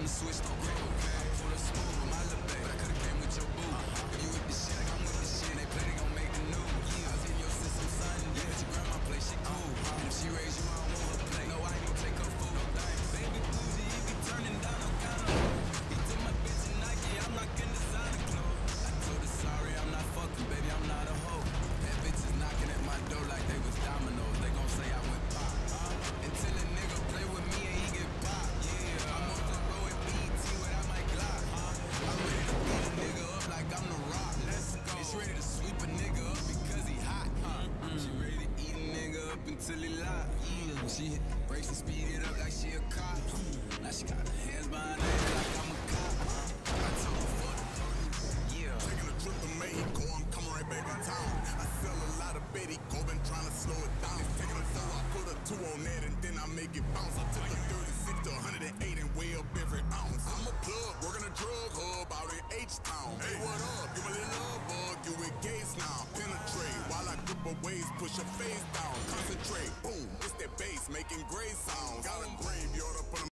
me switch to until he lock. She hit the brakes and speed it up like she a cop. Now she got her hands behind her head like I'm a cop. I told her. Yeah. Taking a trip to Mexico, I'm coming right back in town. I sell a lot of Betty been trying to slow it down. Taking a I put a two on that and then I make it bounce. I took a 36 to 108 and weigh up every ounce. I'm a plug, working a drug hub out in H-Town. Hey, what up? You my little love bug, you with gates now. Waist, push her face down. Concentrate, boom, it's that bass making great sounds. Got a graveyard up on